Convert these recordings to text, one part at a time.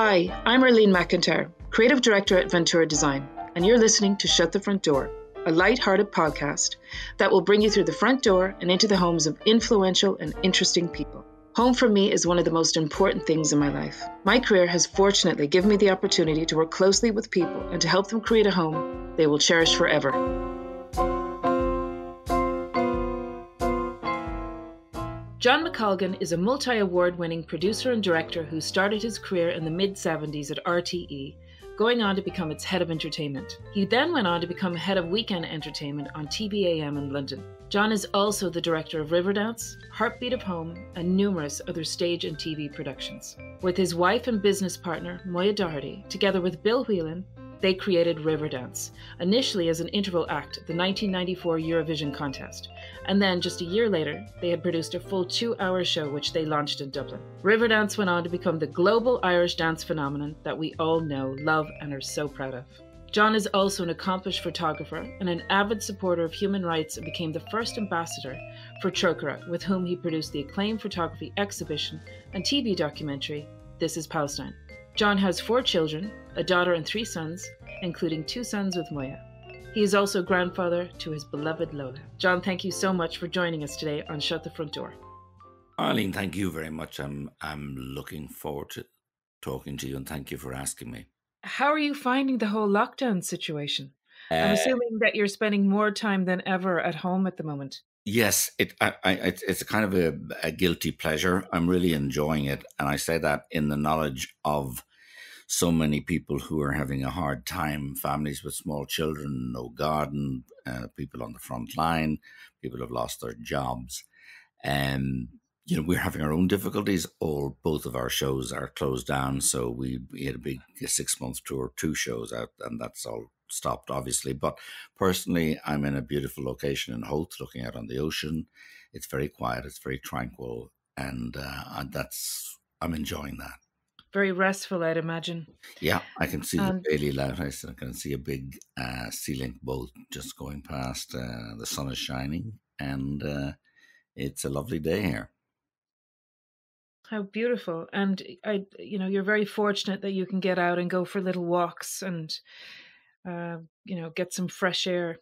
Hi, I'm Arlene McIntyre, Creative Director at Ventura Design, and you're listening to Shut the Front Door, a light-hearted podcast that will bring you through the front door and into the homes of influential and interesting people. Home for me is one of the most important things in my life. My career has fortunately given me the opportunity to work closely with people and to help them create a home they will cherish forever. John McColgan is a multi award winning producer and director who started his career in the mid 70s at RTE, going on to become its head of entertainment. He then went on to become head of weekend entertainment on TVAM in London. John is also the director of Riverdance, Heartbeat of Home, and numerous other stage and TV productions. With his wife and business partner, Moya Doherty, together with Bill Whelan, they created Riverdance, initially as an interval act at the 1994 Eurovision contest, and then just a year later, they had produced a full two hour show which they launched in Dublin. Riverdance went on to become the global Irish dance phenomenon that we all know, love, and are so proud of. John is also an accomplished photographer and an avid supporter of human rights and became the first ambassador for Trócaire, with whom he produced the acclaimed photography exhibition and TV documentary, This is Palestine. John has four children, a daughter and three sons, including two sons with Moya. He is also grandfather to his beloved Lola. John, thank you so much for joining us today on Shut the Front Door. Arlene, thank you very much. I'm I'm looking forward to talking to you and thank you for asking me. How are you finding the whole lockdown situation? Uh, I'm assuming that you're spending more time than ever at home at the moment. Yes, it I, I, it's a kind of a, a guilty pleasure. I'm really enjoying it, and I say that in the knowledge of so many people who are having a hard time families with small children, no garden, uh, people on the front line, people have lost their jobs. And, you know, we're having our own difficulties. All both of our shows are closed down. So we, we had a big six month tour, two shows out, and that's all stopped, obviously. But personally, I'm in a beautiful location in Howth, looking out on the ocean. It's very quiet, it's very tranquil, and uh, that's I'm enjoying that very restful, I'd imagine. Yeah, I can see um, the Bailey Lighthouse. I can see a big uh, sea link boat just going past. Uh, the sun is shining, and uh, it's a lovely day here. How beautiful! And I, you know, you're very fortunate that you can get out and go for little walks and, uh, you know, get some fresh air.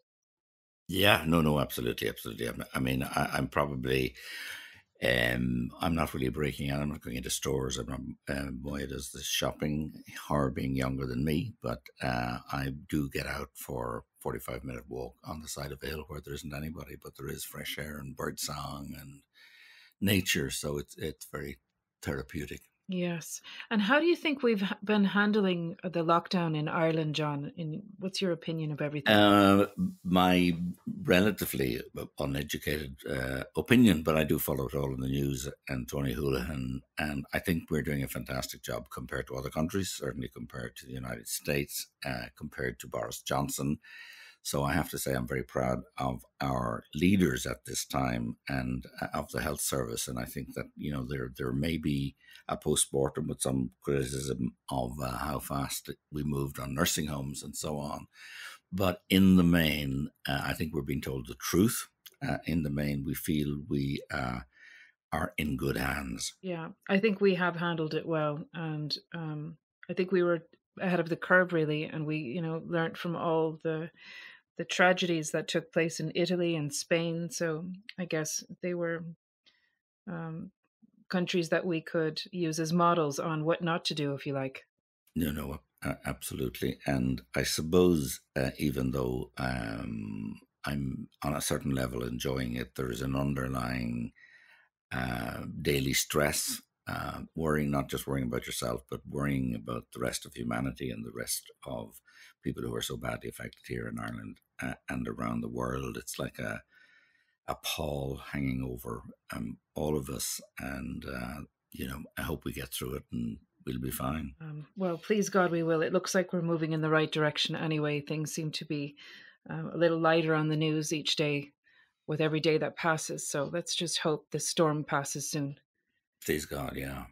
Yeah, no, no, absolutely, absolutely. I mean, I, I'm probably um, I'm not really breaking out. I'm not going into stores. I'm not. Uh, boy, does the shopping. Her being younger than me, but uh, I do get out for 45 minute walk on the side of a hill where there isn't anybody, but there is fresh air and bird song and nature. So it's it's very therapeutic. Yes. And how do you think we've been handling the lockdown in Ireland, John? In what's your opinion of everything? Uh, my relatively uneducated uh, opinion, but I do follow it all in the news and Tony Holohan, and I think we're doing a fantastic job compared to other countries, certainly compared to the United States, uh, compared to Boris Johnson. So I have to say I'm very proud of our leaders at this time and uh, of the health service. And I think that you know there there may be a post mortem with some criticism of uh, how fast we moved on nursing homes and so on. But in the main, uh, I think we're being told the truth. Uh, in the main, we feel we uh, are in good hands. Yeah, I think we have handled it well, and um, I think we were ahead of the curve really, and we you know learned from all the the tragedies that took place in Italy and Spain. So I guess they were um, countries that we could use as models on what not to do, if you like. No, no, absolutely. And I suppose uh, even though um, I'm on a certain level enjoying it, there is an underlying uh, daily stress. Uh, worrying, not just worrying about yourself, but worrying about the rest of humanity and the rest of people who are so badly affected here in Ireland uh, and around the world. It's like a a pall hanging over um, all of us, and uh, you know, I hope we get through it and we'll be fine. Um, well, please God, we will. It looks like we're moving in the right direction anyway. Things seem to be uh, a little lighter on the news each day with every day that passes. So let's just hope the storm passes soon. Please God, yeah.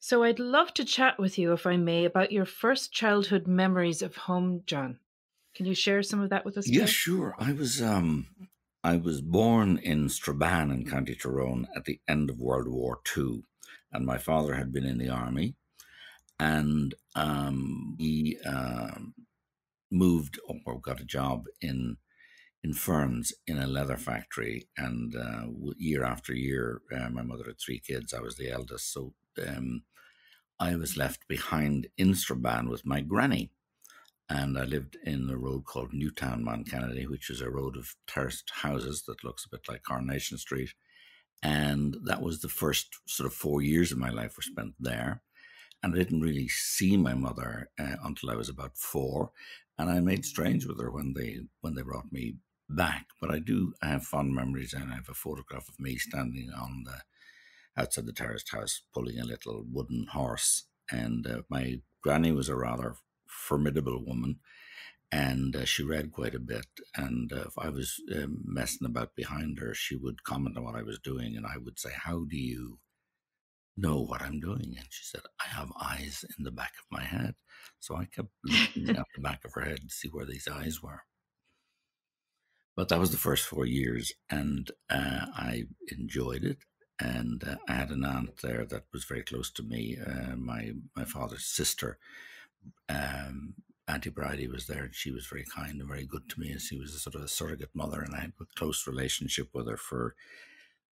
So I'd love to chat with you, if I may, about your first childhood memories of home, John. Can you share some of that with us? Yes, yeah, sure. I was um, I was born in Strabane in County Tyrone at the end of World War II, and my father had been in the army. and um, he um, moved or got a job in in Ferns in a leather factory. And uh, year after year, uh, my mother had three kids. I was the eldest, so um, I was left behind in Strabane with my granny. And I lived in a road called Newtown, Kennedy, which is a road of terraced houses that looks a bit like Coronation Street. And that was the first sort of four years of my life were spent there. And I didn't really see my mother uh, until I was about four. And I made strange with her when they when they brought me back. But I do have fond memories, and I have a photograph of me standing on the outside the terraced house pulling a little wooden horse. And uh, my granny was a rather formidable woman, and uh, she read quite a bit. And uh, if I was um, messing about behind her, she would comment on what I was doing, and I would say, "How do you?" know what I'm doing. And she said, I have eyes in the back of my head. So I kept looking at the back of her head to see where these eyes were. But that was the first four years, and uh, I enjoyed it and uh, I had an aunt there that was very close to me. Uh, my my father's sister, um, Auntie Bridie, was there, and she was very kind and very good to me. And she was a sort of a surrogate mother, and I had a close relationship with her for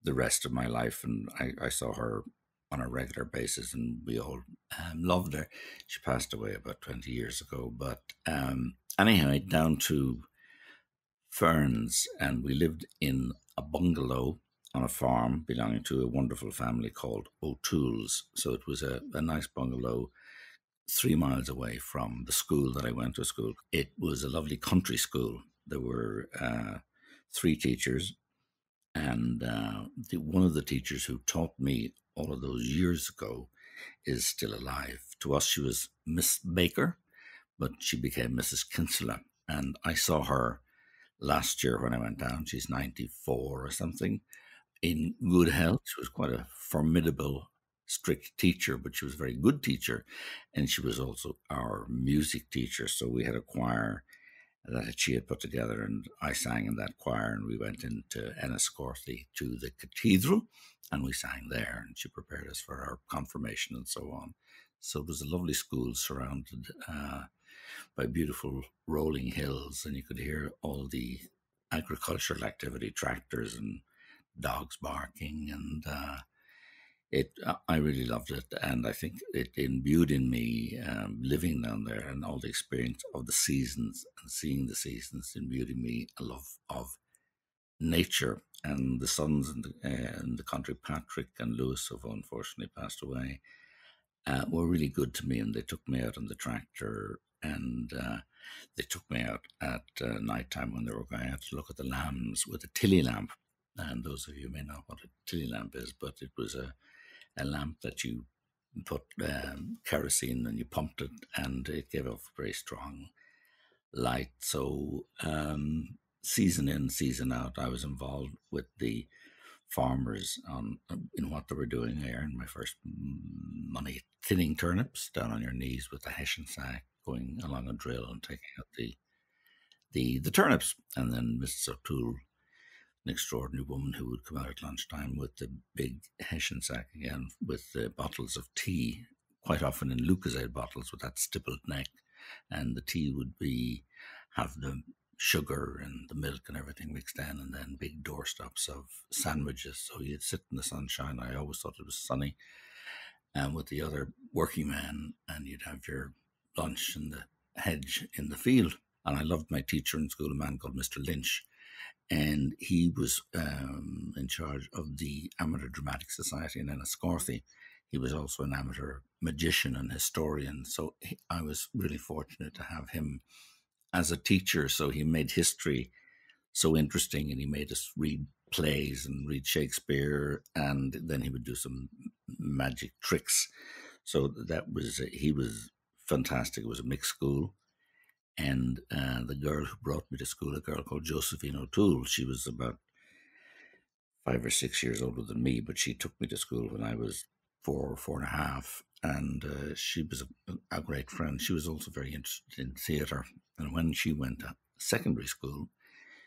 the rest of my life. And I, I saw her on a regular basis, and we all um, loved her. She passed away about twenty years ago, but um, anyhow, down to Ferns, and we lived in a bungalow on a farm belonging to a wonderful family called O'Toole's. So it was a, a nice bungalow three miles away from the school that I went to school. It was a lovely country school. There were uh, three teachers, and uh, the, one of the teachers who taught me all of those years ago is still alive. To us, she was Miss Baker, but she became Mrs. Kinsella. And I saw her last year when I went down. She's 94 or something in good health. She was quite a formidable, strict teacher, but she was a very good teacher. And she was also our music teacher. So we had a choir that she had put together, and I sang in that choir. And we went into Enniscorthy to the cathedral, and we sang there. And she prepared us for our confirmation and so on. So it was a lovely school surrounded uh, by beautiful rolling hills, and you could hear all the agricultural activity, tractors and dogs barking, and uh, it. Uh, I really loved it, and I think it imbued in me um, living down there and all the experience of the seasons and seeing the seasons imbued in me a love of nature and the sons in the, uh, in the country, Patrick and Lewis, who unfortunately passed away, uh, were really good to me, and they took me out on the tractor and uh, they took me out at uh, night time when they were going out to look at the lambs with a Tilley lamp and those of you may not know what a Tilley lamp is, but it was a, a lamp that you put um, kerosene and you pumped it, and it gave off very strong light. So, um, season in, season out, I was involved with the farmers on in what they were doing. I earned my first money thinning turnips down on your knees with a hessian sack, going along a drill and taking out the the the turnips, and then Mrs. O'Toole an extraordinary woman who would come out at lunchtime with the big hessian sack again with the bottles of tea, quite often in Lucozade bottles with that stippled neck, and the tea would be have the sugar and the milk and everything mixed in, and then big doorstops of sandwiches. So you'd sit in the sunshine. I always thought it was sunny, and with the other working men, and you'd have your lunch in the hedge in the field. And I loved my teacher in school, a man called Mr. Lynch, and he was um, in charge of the Amateur Dramatic Society in Enniscorthy. He was also an amateur magician and historian, so he, I was really fortunate to have him as a teacher. So he made history so interesting, and he made us read plays and read Shakespeare, and then he would do some magic tricks. So that was he was fantastic. It was a mixed school and uh, the girl who brought me to school, a girl called Josephine O'Toole, she was about five or six years older than me, but she took me to school when I was four or four and a half. And uh, she was a, a, great friend. She was also very interested in theatre. And when she went to secondary school,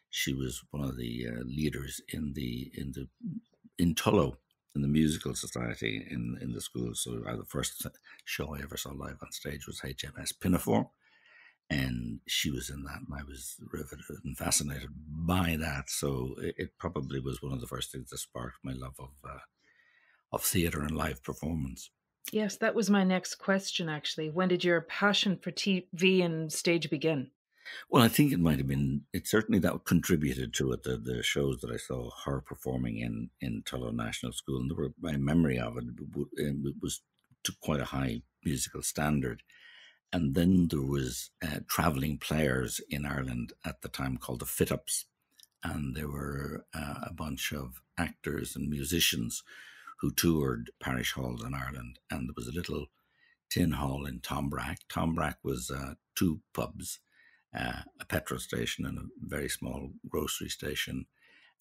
she was one of the uh, leaders in the in the in Tullow in the musical society in in the school. So uh, the first show I ever saw live on stage was HMS Pinafore, and she was in that, and I was riveted and fascinated by that. So it, it probably was one of the first things that sparked my love of uh, of theatre and live performance. Yes, that was my next question. Actually, when did your passion for TV and stage begin? Well, I think it might have been. It certainly that contributed to it. The, the shows that I saw her performing in in Tullow National School, and there were my memory of it, it was to quite a high musical standard. And then there was uh, traveling players in Ireland at the time called the Fit Ups, and there were uh, a bunch of actors and musicians who toured parish halls in Ireland, and there was a little tin hall in Tombrack. Tombrack was uh, two pubs uh, a petrol station and a very small grocery station,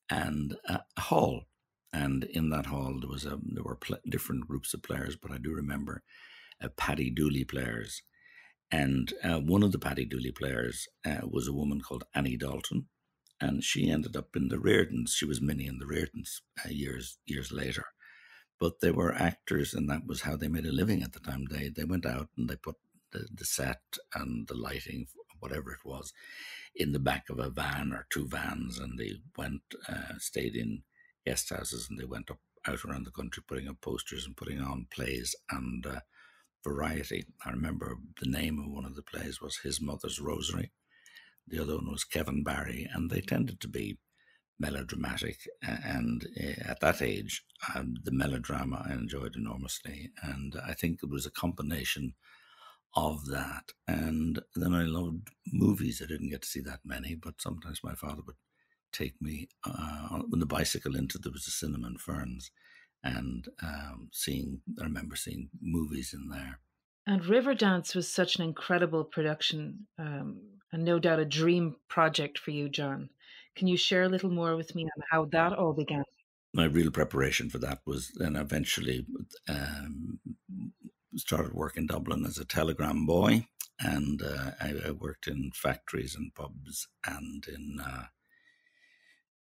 and a, hall. And in that hall, there was a there were different groups of players, but I do remember uh, Paddy Dooley players, and uh, one of the Paddy Dooley players uh, was a woman called Annie Dalton, and she ended up in the Riordans. She was Minnie in the Riordans uh, years years later, but they were actors, and that was how they made a living at the time. They they went out and they put the, the set and the lighting whatever it was, in the back of a van or two vans, and they went, uh, stayed in guest houses, and they went up out around the country putting up posters and putting on plays and uh, variety. I remember the name of one of the plays was His Mother's Rosary. The other one was Kevin Barry, and they tended to be melodramatic. And uh, at that age, um, the melodrama I enjoyed enormously. And I think it was a combination of that. And then I loved movies. I didn't get to see that many, but sometimes my father would take me uh, on the bicycle into there was a cinema in Ferns, and um, seeing. I remember seeing movies in there. And Riverdance was such an incredible production, um, and no doubt a dream project for you, John. Can you share a little more with me on how that all began? My real preparation for that was then eventually um, started work in Dublin as a telegram boy, and uh, I, I, worked in factories and pubs and in uh,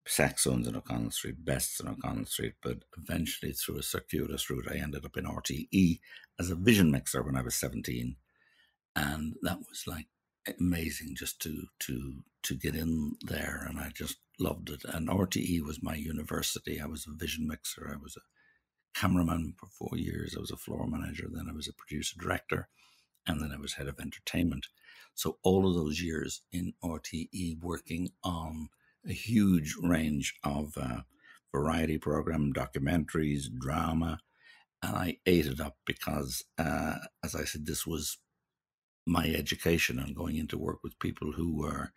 Saxons in O'Connell Street, Bests in O'Connell Street. But eventually, through a circuitous route, I ended up in RTE as a vision mixer when I was seventeen, and that was like amazing just to to to get in there, and I just loved it. And RTE was my university. I was a vision mixer. I was a cameraman for four years. I was a floor manager. Then I was a producer director. And then I was head of entertainment. So all of those years in RTE working on a huge range of uh, variety program, documentaries, drama. And I ate it up because, uh, as I said, this was my education and going into work with people who were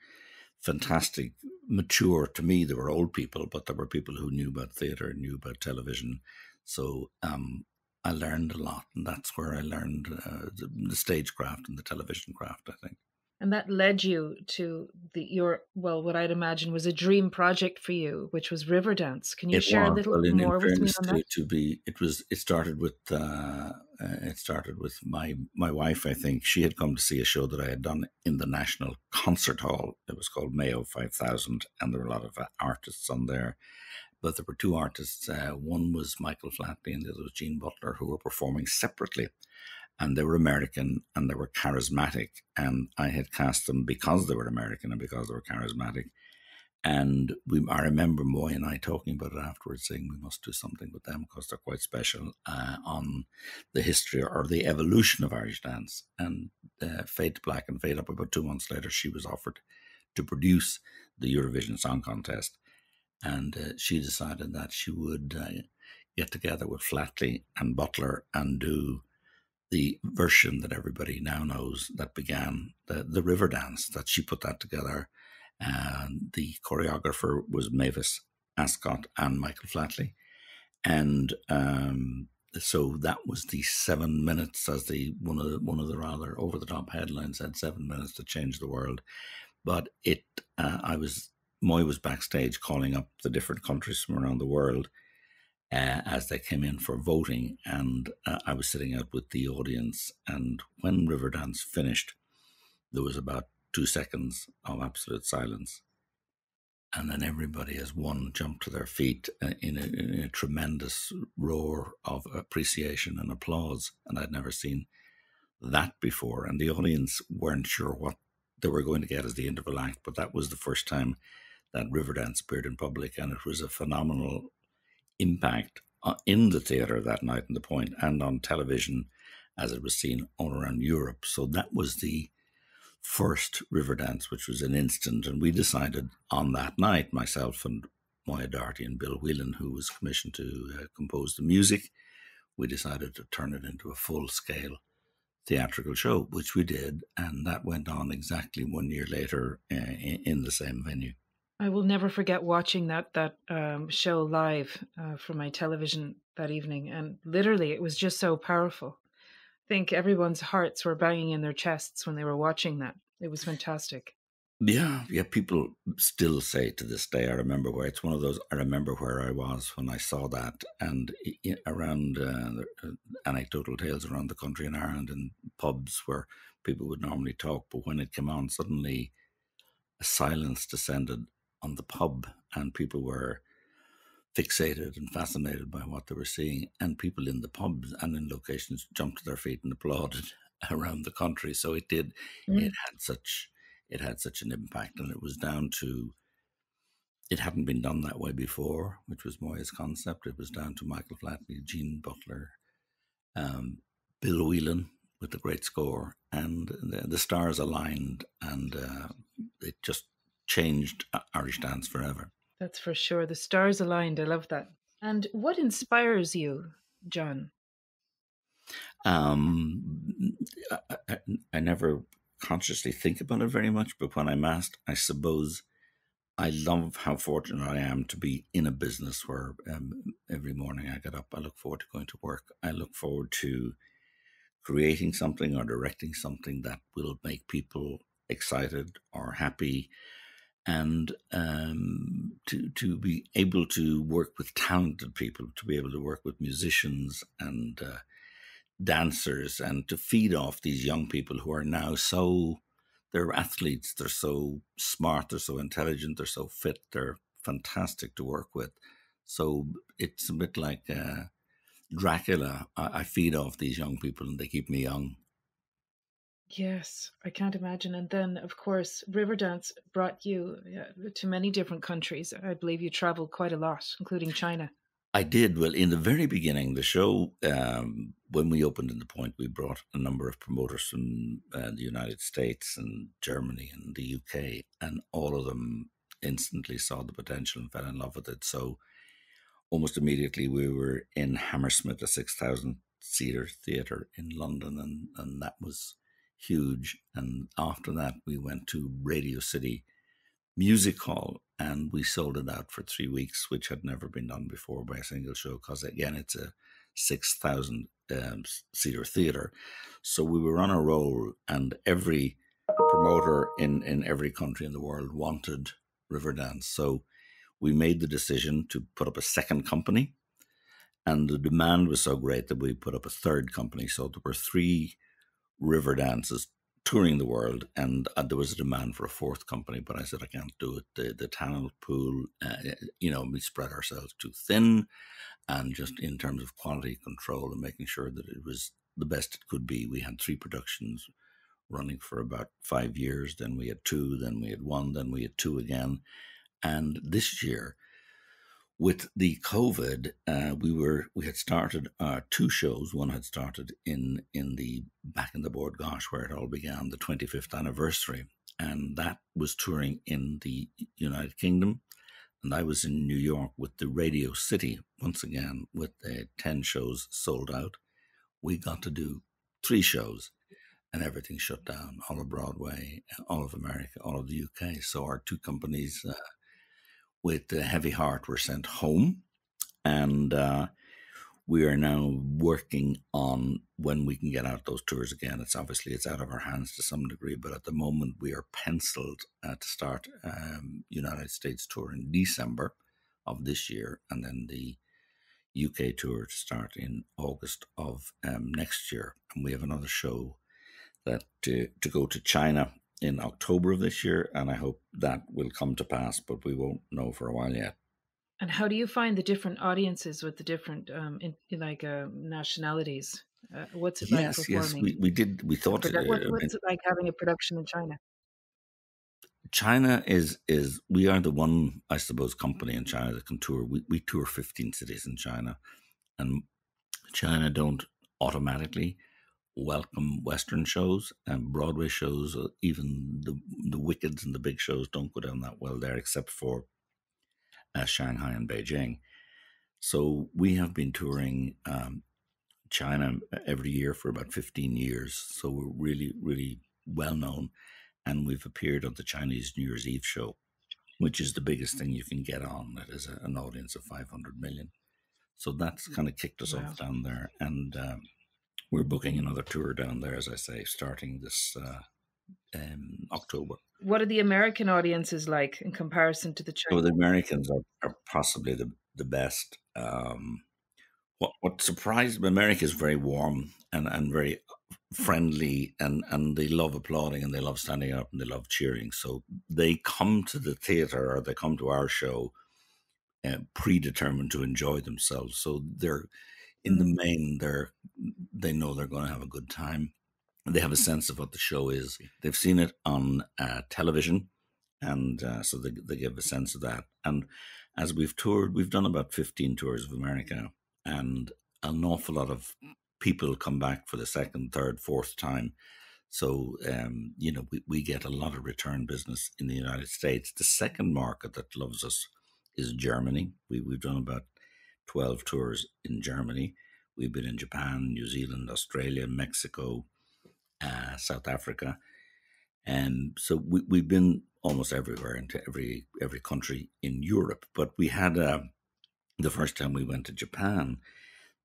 fantastic, mature. To me, they were old people, but there were people who knew about theatre, knew about television, so um, I learned a lot, and that's where I learned uh, the, the stagecraft and the television craft. I think. And that led you to the your well, what I'd imagine was a dream project for you, which was Riverdance. Can you it share was. a little well, in, more in with me on to, that? To be, it was. It started with. Uh, uh, it started with my my wife. I think she had come to see a show that I had done in the National Concert Hall. It was called Mayo Five Thousand, and there were a lot of uh, artists on there but there were two artists. Uh, one was Michael Flatley and the other was Jean Butler, who were performing separately. And they were American and they were charismatic. And I had cast them because they were American and because they were charismatic. And we, I remember Moy and I talking about it afterwards, saying we must do something with them because they're quite special uh, on the history or the evolution of Irish dance. And uh, Fade to Black and Fade Up, about two months later, she was offered to produce the Eurovision Song Contest and uh, she decided that she would uh, get together with Flatley and Butler and do the version that everybody now knows that began the, the river dance that she put that together. And the choreographer was Mavis Ascott and Michael Flatley. And um, so that was the seven minutes as the one of the, one of the rather over the top headlines said seven minutes to change the world. But it uh, I was Moy was backstage calling up the different countries from around the world uh, as they came in for voting, and uh, I was sitting out with the audience. And when Riverdance finished, there was about two seconds of absolute silence. and then everybody as one jumped to their feet uh, in a, in a, tremendous roar of appreciation and applause. And I'd never seen that before. And the audience weren't sure what they were going to get as the interval act, but that was the first time that Riverdance appeared in public, and it was a phenomenal impact uh, in the theatre that night in the Point and on television as it was seen all around Europe. So that was the first Riverdance, which was an instant. And we decided on that night, myself and Moya Doherty and Bill Whelan, who was commissioned to uh, compose the music, we decided to turn it into a full scale theatrical show, which we did. And that went on exactly one year later uh, in the same venue. I will never forget watching that that um, show live uh, from my television that evening, and literally, it was just so powerful think everyone's hearts were banging in their chests when they were watching that. It was fantastic. Yeah, yeah. People still say to this day, I remember where it's one of those. I remember where I was when I saw that, and around uh, uh, anecdotal tales around the country in Ireland and pubs where people would normally talk, but when it came on, suddenly a silence descended on the pub, and people were fixated and fascinated by what they were seeing, and people in the pubs and in locations jumped to their feet and applauded around the country. So it did. Mm. It had such. It had such an impact, and it was down to. It hadn't been done that way before, which was Moya's concept. It was down to Michael Flatley, Jean Butler, um, Bill Whelan with the great score, and the, the stars aligned, and uh, it just changed Irish dance forever. That's for sure. The stars aligned. I love that. And what inspires you, John? Um, I, I, I never consciously think about it very much, but when I'm asked, I suppose I love how fortunate I am to be in a business where um, every morning I get up, I look forward to going to work. I look forward to creating something or directing something that will make people excited or happy and um, to to be able to work with talented people, to be able to work with musicians and uh, dancers, and to feed off these young people who are now so they're athletes, they're so smart, they're so intelligent, they're so fit, they're fantastic to work with. So it's a bit like uh, Dracula. I, I feed off these young people, and they keep me young. Yes, I can't imagine. And then, of course, Riverdance brought you to many different countries. I believe you traveled quite a lot, including China. I did. Well, in the very beginning, the show, um, when we opened in the point, we brought a number of promoters from uh, the United States and Germany and the UK, and all of them instantly saw the potential and fell in love with it. So almost immediately, we were in Hammersmith, a 6,000 seater theatre in London, and, and that was huge. And after that, we went to Radio City Music Hall and we sold it out for three weeks, which had never been done before by a single show because, again, it's a 6,000 um, seater theater. So we were on a roll, and every promoter in, in every country in the world wanted Riverdance. So we made the decision to put up a second company. And the demand was so great that we put up a third company. So there were three river dances touring the world, and uh, there was a demand for a fourth company, but I said I can't do it. The the talent pool, uh, you know, we spread ourselves too thin, and just in terms of quality control and making sure that it was the best it could be. We had three productions running for about five years. Then we had two. Then we had one. Then we had two again, and this year with the COVID, uh, we were we had started uh, two shows. One had started in in the back in the Bord Gáis, where it all began, the 25th anniversary, and that was touring in the United Kingdom. And I was in New York with the Radio City once again with the 10 shows sold out. We got to do three shows, and everything shut down. All of Broadway, all of America, all of the UK. So our two companies. Uh, with a heavy heart we were sent home. And uh, we are now working on when we can get out those tours again. It's obviously it's out of our hands to some degree, but at the moment we are penciled uh, to start um, United States tour in December of this year, and then the UK tour to start in August of um, next year. And we have another show that to, to go to China in October of this year, and I hope that will come to pass, but we won't know for a while yet. And how do you find the different audiences with the different, um, in, like uh, nationalities? Uh, what's it yes, like Yes, we, we did. We thought. Uh, what, what's it like having a production in China? China is is we are the one I suppose company in China that can tour. We we tour fifteen cities in China, and China don't automatically welcome Western shows and Broadway shows. Uh, even the the wickeds and the big shows don't go down that well there, except for uh, Shanghai and Beijing. So we have been touring um, China every year for about fifteen years. So we're really really well known, and we've appeared on the Chinese New Year's Eve show, which is the biggest thing you can get on. That is a, an audience of five hundred million. So that's kind of kicked us wow. off down there, and. Um, we're booking another tour down there, as I say, starting this uh, um, October. What are the American audiences like in comparison to the Chinese? So the Americans are, are possibly the the best. Um, what what surprised me, America is very warm and, and very friendly and, and they love applauding and they love standing up and they love cheering. So they come to the theater or they come to our show uh, predetermined to enjoy themselves. So they're in the mm. main, they're they know they're going to have a good time. They have a sense of what the show is. They've seen it on uh, television, and uh, so they they give a sense of that. And as we've toured, we've done about fifteen tours of America, and an awful lot of people come back for the second, third, fourth time. So, um, you know, we, we get a lot of return business in the United States. The second market that loves us is Germany. We, we've done about 12 tours in Germany. We've been in Japan, New Zealand, Australia, Mexico, uh, South Africa. And so we, we've been almost everywhere into every every country in Europe. But we had uh, the first time we went to Japan,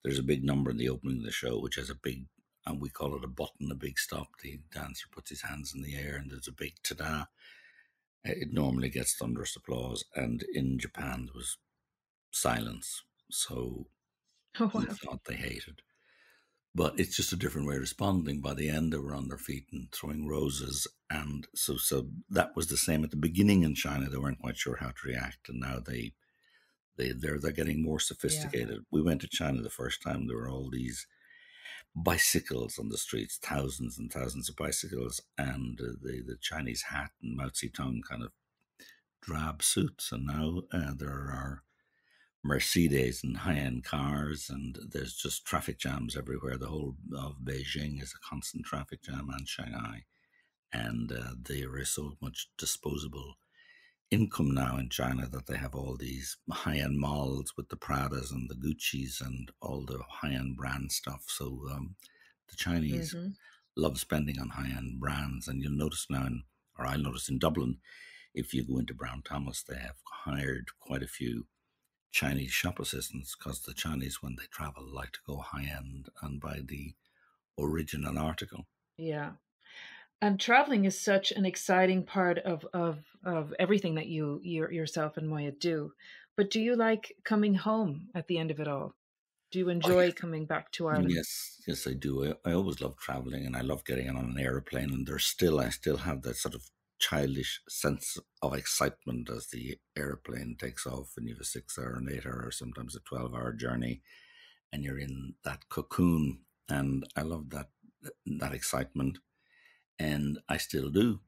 there's a big number in the opening of the show, which has a big, and we call it a button, a big stop. The dancer puts his hands in the air and there's a big ta-da. It normally gets thunderous applause. And in Japan, there was silence so oh, wow. thought they hated. But it's just a different way of responding. By the end, they were on their feet and throwing roses, and so so that was the same at the beginning in China. They weren't quite sure how to react, and now they they they're they're getting more sophisticated. Yeah. We went to China the first time. There were all these bicycles on the streets, thousands and thousands of bicycles, and uh, the the Chinese hat and Mao Zedong kind of drab suits. And now uh, there are Mercedes and high end cars, and there's just traffic jams everywhere. The whole of Beijing is a constant traffic jam, and Shanghai. And uh, there is so much disposable income now in China that they have all these high end malls with the Pradas and the Gucci's and all the high end brand stuff. So um, the Chinese mm-hmm. love spending on high end brands. And you'll notice now, in, or I notice in Dublin, if you go into Brown Thomas, they have hired quite a few Chinese shop assistants because the Chinese, when they travel, like to go high end and buy the original article. Yeah. And traveling is such an exciting part of, of, of everything that you your, yourself and Moya do. But do you like coming home at the end of it all? Do you oh, enjoy oh, coming back to mm, Ireland? Yes, yes, I do. I, I always love traveling, and I love getting on an airplane. And there's still, I still have that sort of childish sense of excitement as the airplane takes off and you have a six hour and eight hour or sometimes a 12 hour journey and you're in that cocoon. And i love that that excitement. And i still do.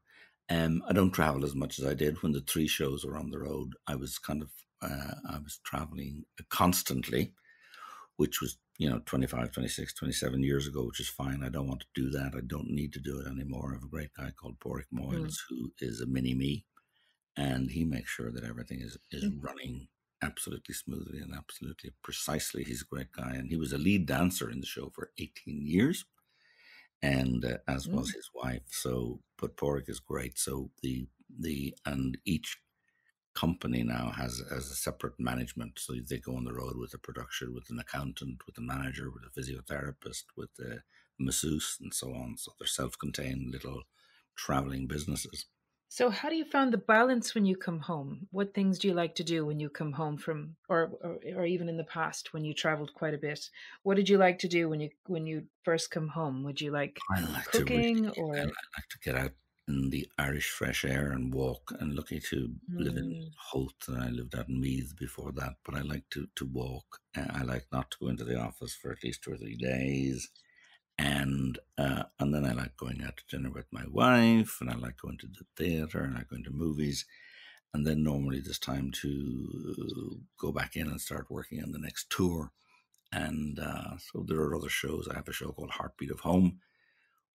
Um, i don't travel as much as i did. When the three shows were on the road i was kind of uh, i was traveling constantly which was you know 25 26 27 years ago which is fine i don't want to do that i don't need to do it anymore i have a great guy called Padraic Moyles mm. who is a mini me and he makes sure that everything is is mm. running absolutely smoothly and absolutely precisely he's a great guy and he was a lead dancer in the show for 18 years and uh, as mm. was his wife so but Padraic is great so the the and each company now has as a separate management. So they go on the road with a production, with an accountant, with a manager, with a physiotherapist, with a masseuse, and so on. So they're self-contained little traveling businesses. So how do you find the balance when you come home? What things do you like to do when you come home from, or, or or even in the past when you traveled quite a bit? What did you like to do when you when you first come home? Would you like, I like cooking really, or I like to get out in the Irish fresh air and walk. And lucky to Mm. live in Howth, and I lived out in Meath before that. But I like to to walk. I like not to go into the office for at least two or three days, and uh, and then I like going out to dinner with my wife, and I like going to the theatre, and I like going to movies. And then normally there's time to go back in and start working on the next tour. And uh, so there are other shows. I have a show called Heartbeat of Home,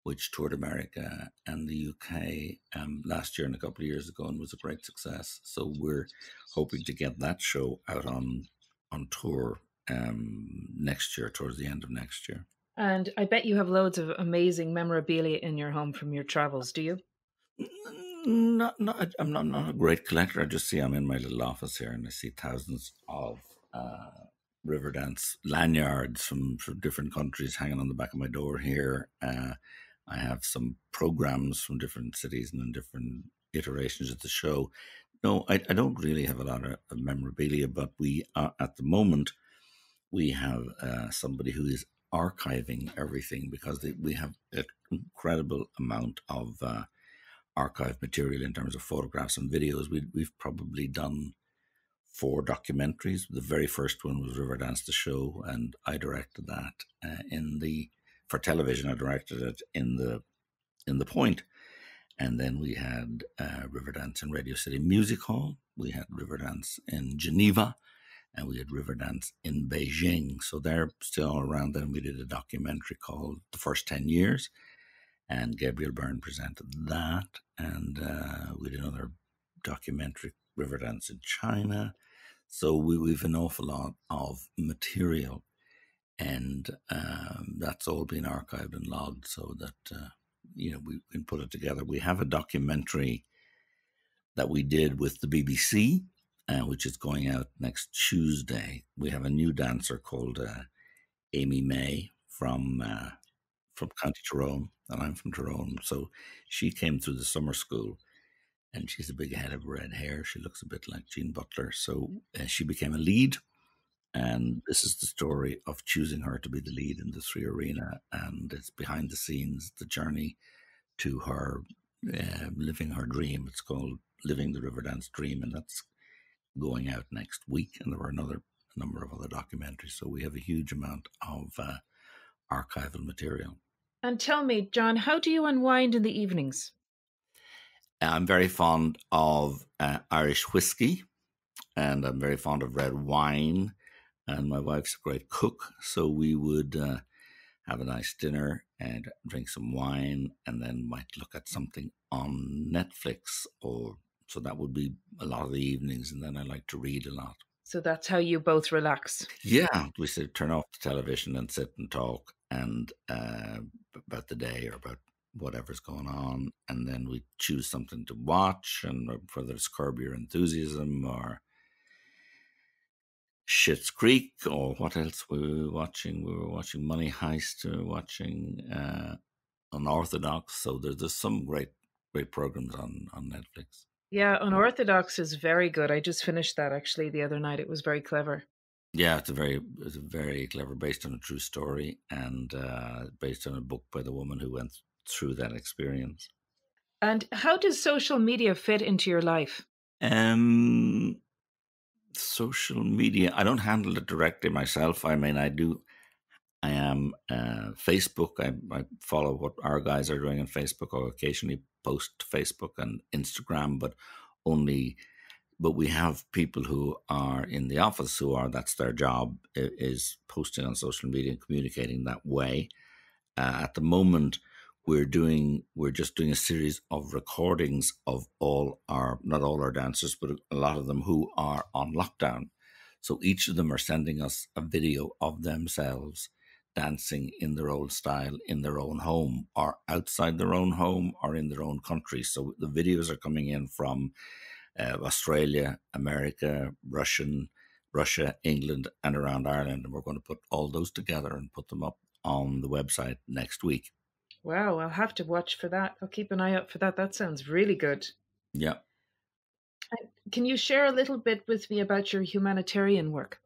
which toured America and the UK um, last year and a couple of years ago and was a great success. So we're hoping to get that show out on on tour um, next year, towards the end of next year. And I bet you have loads of amazing memorabilia in your home from your travels, do you? Not, not, I'm not, not a great collector. I just see I'm in my little office here and I see thousands of uh, Riverdance lanyards from, from different countries hanging on the back of my door here. Uh, I have some programs from different cities and in different iterations of the show. No, I, I don't really have a lot of, of memorabilia, but we are at the moment we have uh, somebody who is archiving everything because they, we have an incredible amount of uh, archive material in terms of photographs and videos. We, we've probably done four documentaries. The very first one was Riverdance the show, and I directed that uh, in the for television. I directed it in the in the Point, and then we had uh, Riverdance in Radio City Music Hall. We had Riverdance in Geneva, and we had Riverdance in Beijing. So they're still around. Then we did a documentary called The First Ten Years, and Gabriel Byrne presented that, and uh, we did another documentary, Riverdance in China. So we, we've an awful lot of material, and um, that's all been archived and logged so that uh, you know we can put it together. We have a documentary that we did with the BBC, uh, which is going out next Tuesday. We have a new dancer called uh, Amy May from uh, from County Tyrone, and I'm from Tyrone. So she came through the summer school, and she's a big head of red hair. She looks a bit like Jean Butler. So uh, she became a lead, and this is the story of choosing her to be the lead in the three arena, and it's behind the scenes, the journey to her uh, living her dream. It's called Living the Riverdance Dream, and that's going out next week. And there were another number of other documentaries. So we have a huge amount of uh, archival material. And tell me, John, how do you unwind in the evenings? I'm very fond of uh, Irish whiskey, and I'm very fond of red wine. And my wife's a great cook, so we would uh, have a nice dinner and drink some wine, and then might look at something on Netflix. Or so that would be a lot of the evenings, and then I like to read a lot. So that's how you both relax. Yeah, we sit, turn off the television and sit and talk and uh, about the day or about whatever's going on, and then we choose something to watch, and whether it's Curb Your Enthusiasm or Schitt's Creek or what else we were watching. We were watching Money Heist. We were watching uh, Unorthodox. So there's, there's some great great programs on on Netflix. Yeah, Unorthodox is very good. I just finished that actually the other night. It was very clever. Yeah, it's a very it's a very clever, based on a true story and uh, based on a book by the woman who went through that experience. And how does social media fit into your life? Um, social media. I don't handle it directly myself. I mean, I do. I am uh, Facebook. I, I follow what our guys are doing on Facebook. I occasionally post Facebook and Instagram, but only. But we have people who are in the office who are that's their job is posting on social media and communicating that way. Uh, at the moment, we're doing we're just doing a series of recordings of all our not all our dancers but a lot of them who are on lockdown. So each of them are sending us a video of themselves dancing in their own style in their own home or outside their own home or in their own country. So the videos are coming in from uh, australia america russian russia england and around ireland and we're going to put all those together and put them up on the website next week Wow, I'll have to watch for that. I'll keep an eye out for that. That sounds really good. yeah Can you share a little bit with me about your humanitarian work?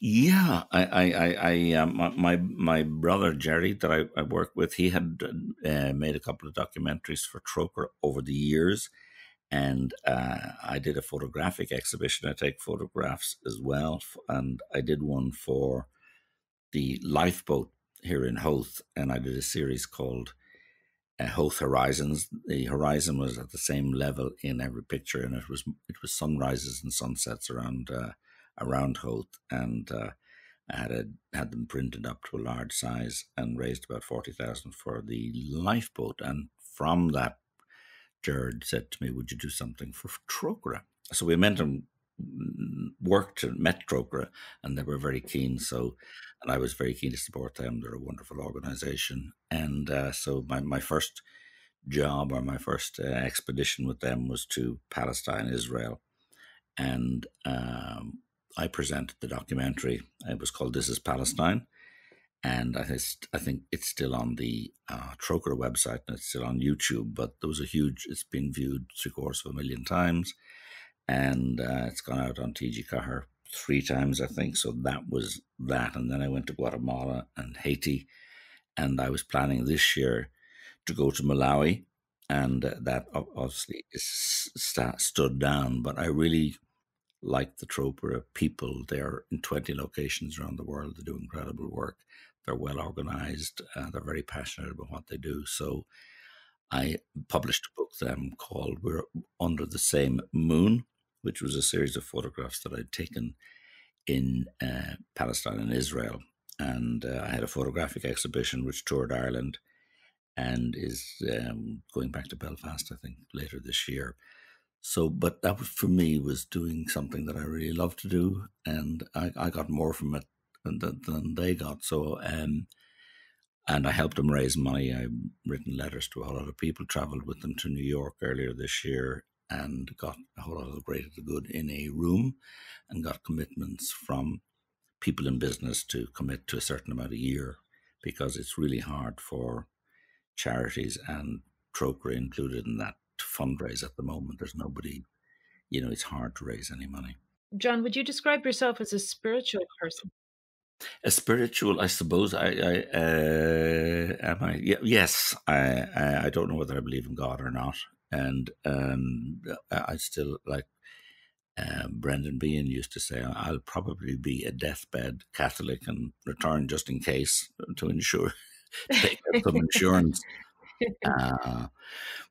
Yeah, I, I, I, I uh, my my brother Jerry that I, I work with, he had uh, made a couple of documentaries for Trócaire over the years, and uh, I did a photographic exhibition. I take photographs as well, and I did one for the lifeboat here in Howth, and I did a series called uh, Howth Horizons. The horizon was at the same level in every picture, and it was it was sunrises and sunsets around uh, around Howth, and uh, I had a, had them printed up to a large size and raised about forty thousand for the lifeboat, and from that, Jared said to me, "Would you do something for Trócaire?" So we met and worked at met Trócaire, and they were very keen. So, and I was very keen to support them. They're a wonderful organisation, and uh, so my my first job or my first uh, expedition with them was to Palestine, Israel, and um, I presented the documentary. It was called "This Is Palestine." And I, I think it's still on the uh, Trócaire website and it's still on YouTube. But there was a huge, it's been viewed three quarters of a million times and uh, it's gone out on TG Ceathair three times, I think. So that was that. And then I went to Guatemala and Haiti, and I was planning this year to go to Malawi, and uh, that obviously is st- stood down. But I really like the Trócaire people. They're in 20 locations around the world. They do incredible work. They're well organized. Uh, they're very passionate about what they do. So I published a book then called We're Under the Same Moon which was a series of photographs that I'd taken in uh, Palestine and Israel. And uh, I had a photographic exhibition which toured Ireland and is um, going back to Belfast, I think, later this year. So, but that was, for me was doing something that I really love to do, and I, I got more from it than, than they got. So, um, and I helped them raise money. I've written letters to a lot of people, traveled with them to New York earlier this year, and got a whole lot of greater good in a room and got commitments from people in business to commit to a certain amount a year because it's really hard for charities and Trócaire included in that to fundraise at the moment. There's nobody, you know, it's hard to raise any money. John, would you describe yourself as a spiritual person? A spiritual, I suppose. I, I uh, am I. yes, I, I. I don't know whether I believe in God or not and um, I still like uh, Brendan Behan used to say, "I'll probably be a deathbed Catholic and return just in case to ensure take some insurance." Uh,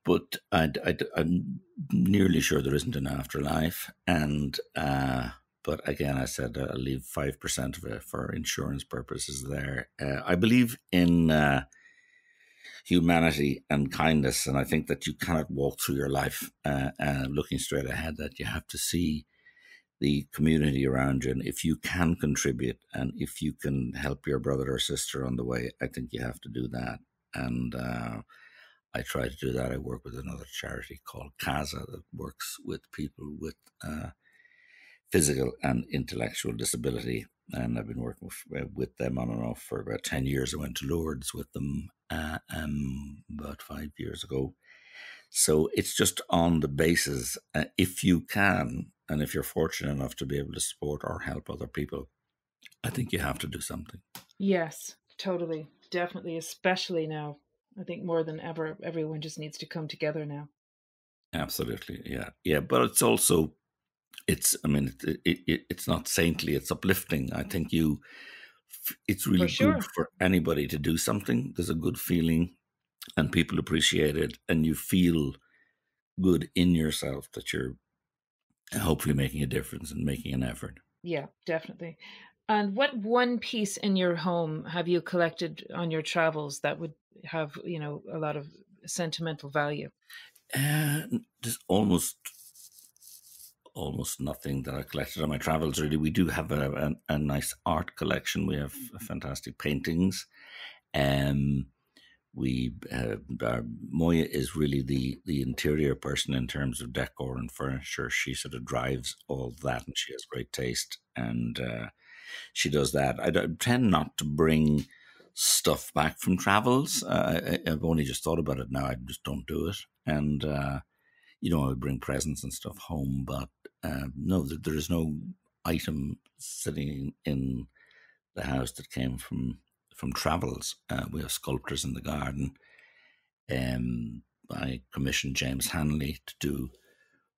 but I, am nearly sure there isn't an afterlife, and uh, but again, I said I'll leave five percent of it for insurance purposes. There, uh, I believe in uh, humanity and kindness. And I think that you cannot walk through your life uh, uh, looking straight ahead, that you have to see the community around you. And if you can contribute and if you can help your brother or sister on the way, I think you have to do that. And uh, I try to do that. I work with another charity called CASA that works with people with uh, physical and intellectual disability and I've been working with, uh, with, them on and off for about 10 years. I went to Lourdes with them uh, um, about five years ago. So it's just on the basis, uh, if you can, and if you're fortunate enough to be able to support or help other people, I think you have to do something. Yes, totally. Definitely, especially now. I think more than ever, everyone just needs to come together now. Absolutely. Yeah. Yeah. But it's also it's i mean it, it, it, it's not saintly it's uplifting. I think you it's really for sure. good for anybody to do something. There's a good feeling and people appreciate it and you feel good in yourself that you're hopefully making a difference and making an effort. Yeah definitely. And what one piece in your home have you collected on your travels that would have you know a lot of sentimental value? Uh, there's almost almost nothing that I collected on my travels. Really, we do have a, a, a nice art collection. We have fantastic paintings. Um, we uh, our, Moya is really the the interior person in terms of decor and furniture. She sort of drives all that, and she has great taste, and uh, she does that. I, I, tend not to bring stuff back from travels. Uh, I, have only just thought about it now. I just don't do it, and uh, you know, I would bring presents and stuff home, but uh, no, there is no item sitting in the house that came from from travels. Uh, we have sculptors in the garden. Um, I commissioned James Hanley to do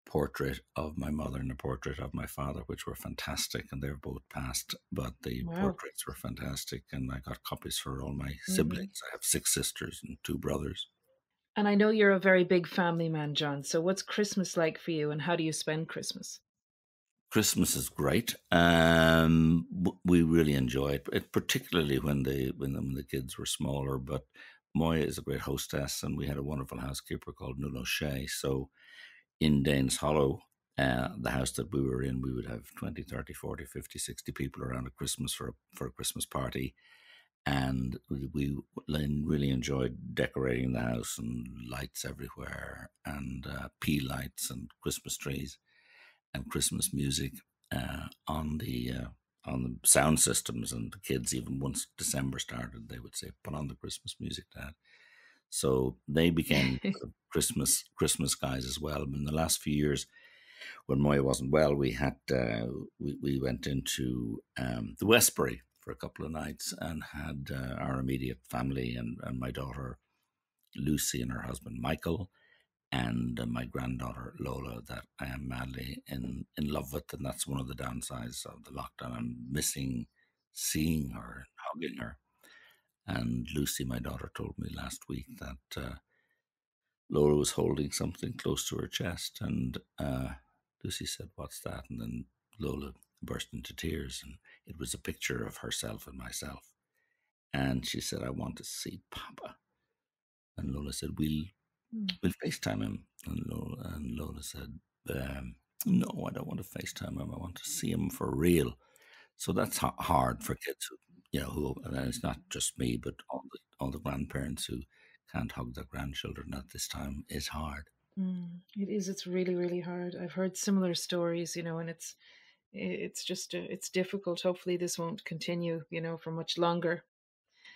portrait of my mother and a portrait of my father, which were fantastic, and they're both passed. But the wow. portraits were fantastic, and I got copies for all my mm-hmm. siblings. I have six sisters and two brothers. And I know you're a very big family man, John. So what's Christmas like for you, and how do you spend Christmas? Christmas is great. Um, we really enjoy it, it particularly when the when the, when the kids were smaller. But Moya is a great hostess, and we had a wonderful housekeeper called Nuno Shea. So in Daneshollow, uh, the house that we were in, we would have 20, 30, 40, 50, 60 people around at Christmas for a, for a Christmas party. And we, really enjoyed decorating the house and lights everywhere and uh, pea lights and Christmas trees and Christmas music uh, on the uh, on the sound systems. And the kids, even once December started, they would say, "Put on the Christmas music, Dad." So they became Christmas Christmas guys as well. In the last few years, when Moya wasn't well, we had uh, we we went into um, the Westbury for a couple of nights and had uh, our immediate family and, and my daughter Lucy and her husband Michael and uh, my granddaughter Lola that I am madly in in love with, and that's one of the downsides of the lockdown. I'm missing seeing her and hugging her. And Lucy, my daughter, told me last week that uh, Lola was holding something close to her chest, and uh, Lucy said, "What's that?" And then Lola burst into tears, and it was a picture of herself and myself. And she said, "I want to see Papa." And Lola said, "We'll Mm. We'll FaceTime him. And Lola, and Lola said, um, No, I don't want to FaceTime him. I want to see him for real. So that's hard for kids who, you know, who, and it's not just me, but all the, all the grandparents who can't hug their grandchildren at this time is hard. Mm, it is. It's really, really hard. I've heard similar stories, you know, and it's, it's just, uh, it's difficult. Hopefully this won't continue, you know, for much longer.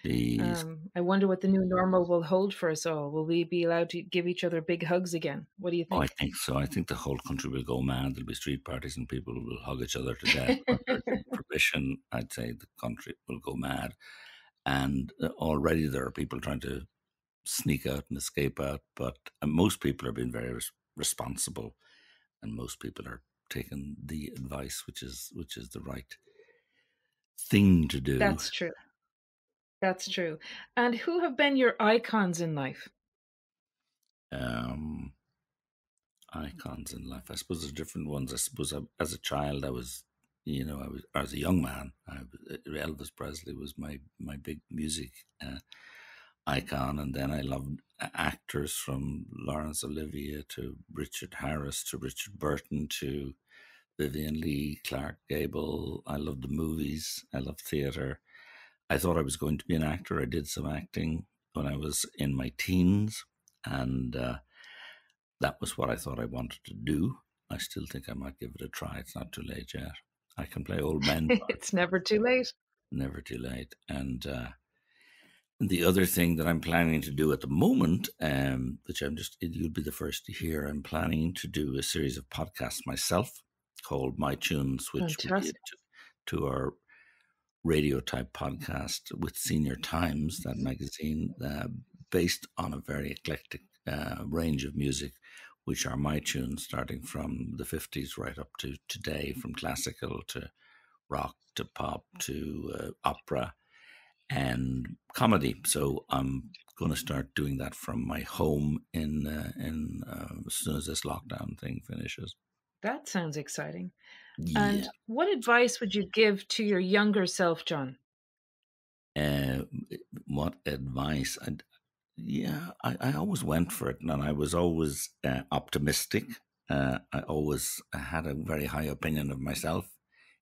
Um, I wonder what the new normal will hold for us all. Will we be allowed to give each other big hugs again? What do you think? Oh, I think so. I think the whole country will go mad. There'll be street parties and people will hug each other to death. permission, I'd say the country will go mad. And uh, already there are people trying to sneak out and escape out, but uh, most people are being very res- responsible, and most people are taking the advice, which is which is the right thing to do. That's true. That's true. And who have been your icons in life? Um, icons in life. I suppose there's different ones. I suppose I, as a child, I was, you know, I was as a young man. I, Elvis Presley was my my big music uh, icon, and then I loved actors from Laurence Olivier to Richard Harris to Richard Burton to Vivien Leigh, Clark Gable. I loved the movies. I loved theater. I thought I was going to be an actor. I did some acting when I was in my teens, and uh, that was what I thought I wanted to do. I still think I might give it a try. It's not too late yet. I can play old men. it's never too late. Never too late. And uh, the other thing that I'm planning to do at the moment, um, which I'm just, you'll be the first to hear, I'm planning to do a series of podcasts myself called My Tunes, which we did to, to our radio type podcast with Senior Times, that magazine, uh, based on a very eclectic uh, range of music, which are my tunes, starting from the 50s right up to today, from classical to rock to pop to uh, opera and comedy. So I'm going to start doing that from my home in uh, in uh, as soon as this lockdown thing finishes. That sounds exciting. Yeah. And what advice would you give to your younger self, John? Uh, what advice? i yeah, I, I always went for it, and I was always uh, optimistic. Uh, I always had a very high opinion of myself,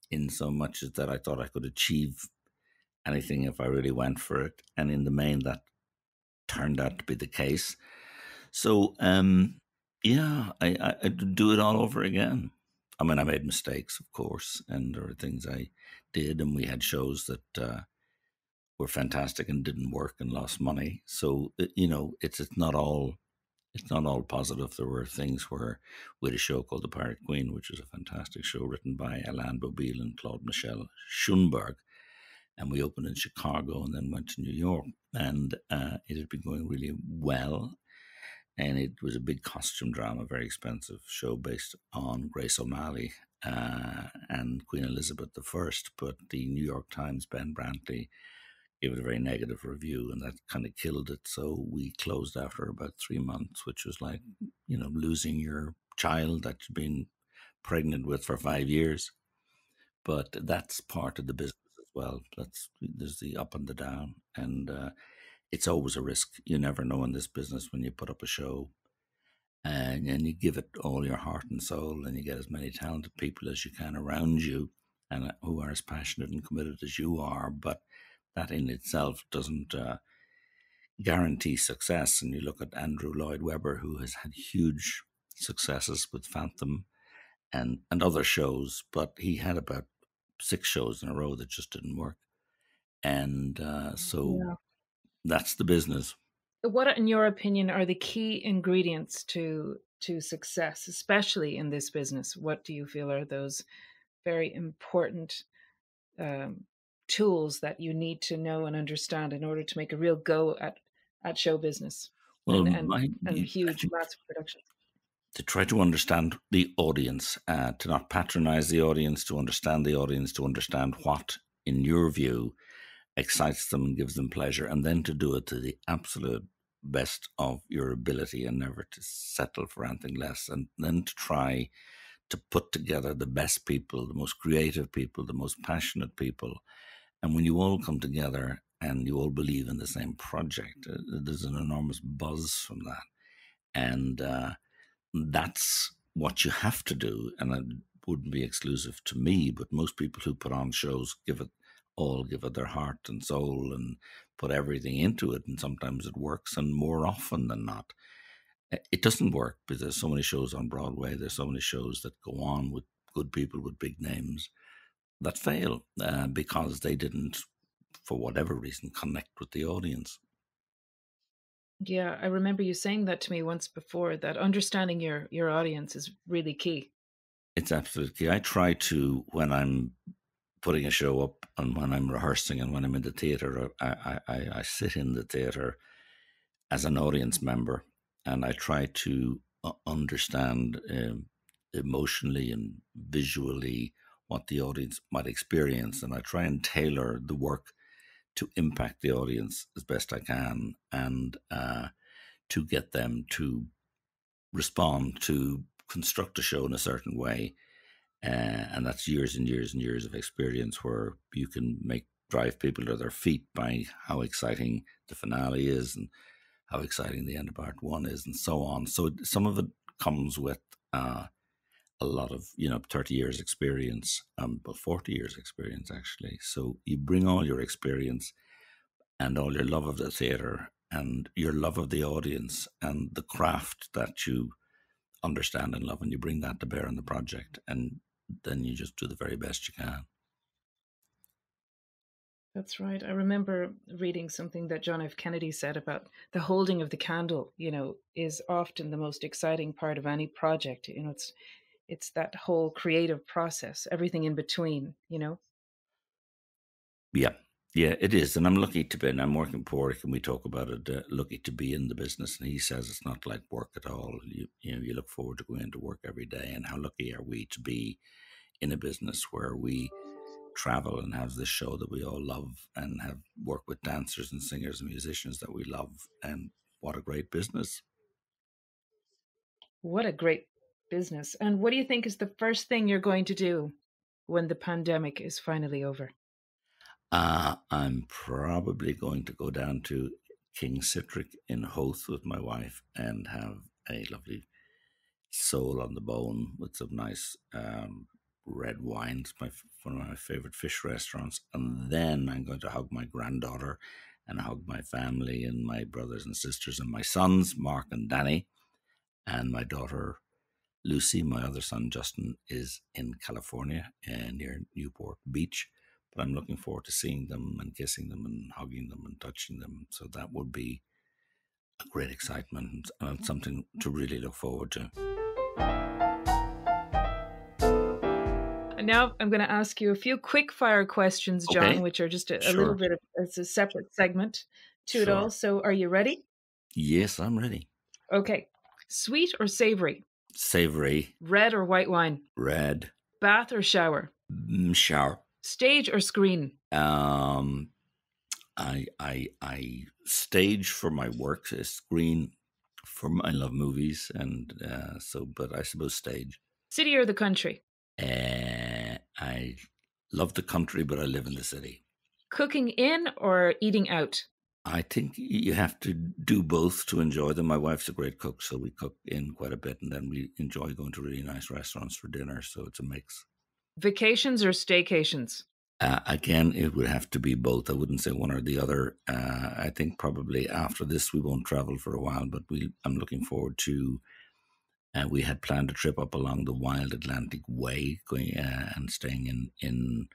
in so much as that I thought I could achieve anything if I really went for it. And in the main, that turned out to be the case. So, um, yeah, I, I, I'd do it all over again. I mean, I made mistakes, of course, and there are things I did, and we had shows that uh, were fantastic and didn't work and lost money. So you know, it's it's not all it's not all positive. There were things where we had a show called The Pirate Queen, which was a fantastic show written by Alain Boublil and Claude Michel Schoenberg. And we opened in Chicago and then went to New York. And uh, it had been going really well. And it was a big costume drama, very expensive show based on Grace O'Malley uh, and Queen Elizabeth I. But the New York Times, Ben Brantley, gave it a very negative review, and that kind of killed it. So we closed after about three months, which was like, you know, losing your child that you've been pregnant with for five years. But that's part of the business as well. That's there's the up and the down, and uh, it's always a risk. You never know in this business when you put up a show. And, and you give it all your heart and soul, and you get as many talented people as you can around you, and uh, who are as passionate and committed as you are. But that in itself doesn't uh, guarantee success. And you look at Andrew Lloyd Webber, who has had huge successes with Phantom and, and other shows, but he had about six shows in a row that just didn't work. And uh, so yeah. That's the business. What, in your opinion, are the key ingredients to to success, especially in this business? What do you feel are those very important um, tools that you need to know and understand in order to make a real go at at show business well, and, and, my, and huge massive productions to try to understand the audience, uh, to not patronize the audience, to understand the audience, to understand what, in your view, excites them and gives them pleasure, and then to do it to the absolute best of your ability and never to settle for anything less, and then to try to put together the best people, the most creative people, the most passionate people, and when you all come together and you all believe in the same project, uh, there's an enormous buzz from that. And uh, that's what you have to do. And it wouldn't be exclusive to me, but most people who put on shows give it all, give it their heart and soul and put everything into it. And sometimes it works, and more often than not, it doesn't work because there's so many shows on Broadway. There's so many shows that go on with good people with big names that fail uh, because they didn't, for whatever reason, connect with the audience. Yeah, I remember you saying that to me once before. That understanding your your audience is really key. It's absolutely key. I try to when I'm putting a show up and when I'm rehearsing and when I'm in the theater, I I, I sit in the theater as an audience member and I try to uh, understand um, emotionally and visually what the audience might experience. And I try and tailor the work to impact the audience as best I can and uh, to get them to respond to construct a show in a certain way. And that's years and years and years of experience where you can make drive people to their feet by how exciting the finale is and how exciting the end of part one is and so on. So some of it comes with uh, a lot of you know 30 years experience um but 40 years experience actually so you bring all your experience and all your love of the theater and your love of the audience and the craft that you understand and love and you bring that to bear on the project and then you just do the very best you can that's right. I remember reading something that John F. Kennedy said about the holding of the candle, you know, is often the most exciting part of any project. You know, it's it's that whole creative process, everything in between, you know? Yeah, yeah, it is. And I'm lucky to be, and I'm working for Warwick, and we talk about it, uh, lucky to be in the business. And he says it's not like work at all. You, you know, you look forward to going to work every day. And how lucky are we to be in a business where we travel and have this show that we all love and have work with dancers and singers and musicians that we love. And what a great business. What a great business. And what do you think is the first thing you're going to do when the pandemic is finally over? Uh, I'm probably going to go down to King Sitric in Howth with my wife and have a lovely sole on the bone with some nice um, red wines, my one of my favorite fish restaurants. And then I'm going to hug my granddaughter and hug my family and my brothers and sisters and my sons, Mark and Danny, and my daughter Lucy, my other son Justin, is in California uh, near Newport Beach. But I'm looking forward to seeing them and kissing them and hugging them and touching them. So that would be a great excitement and something to really look forward to. And now I'm going to ask you a few quick fire questions, John, Okay. which are just a, a little bit of it's a separate segment to it all. So are you ready? Yes, I'm ready. Okay. Sweet or savory? Savory, Red or white wine? red, Bath or shower? mm, shower. Stage or screen? Um, I I I stage for my work, a screen for my, I love movies, and uh, so but I suppose stage. City or the country? Uh, I love the country, but I live in the city. Cooking in or eating out? I think you have to do both to enjoy them. My wife's a great cook, so we cook in quite a bit, and then we enjoy going to really nice restaurants for dinner. So it's a mix. Vacations or staycations? Uh, again, it would have to be both. I wouldn't say one or the other. Uh, I think probably after this we won't travel for a while, but we I'm looking forward to. Uh, we had planned a trip up along the Wild Atlantic Way, going uh, and staying in in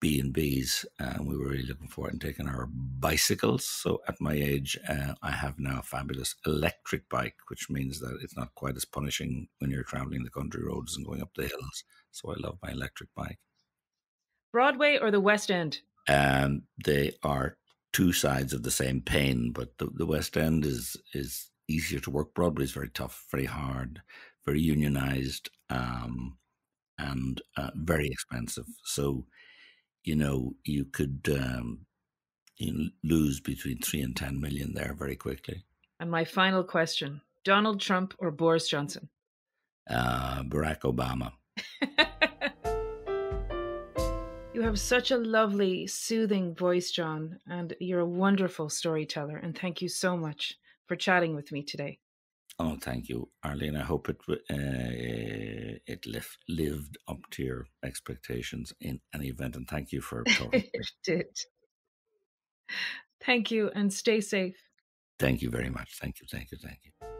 B and B's. And we were really looking forward and taking our bicycles. So at my age, uh, I have now a fabulous electric bike, which means that it's not quite as punishing when you're traveling the country roads and going up the hills. So I love my electric bike. Broadway or the West End? Um, they are two sides of the same pain, but the, the West End is is easier to work. Broadway is very tough, very hard, very unionized, um, and uh, very expensive. So, you know, you could um, you lose between three and ten million there very quickly. And my final question Donald Trump or Boris Johnson? Uh, Barack Obama. You have such a lovely, soothing voice, John, and you're a wonderful storyteller. And thank you so much for chatting with me today. Oh, thank you, Arlene. I hope it uh, it lift, lived up to your expectations in any event, and thank you for talking. it did. Thank you and stay safe. Thank you very much. Thank you. Thank you. Thank you.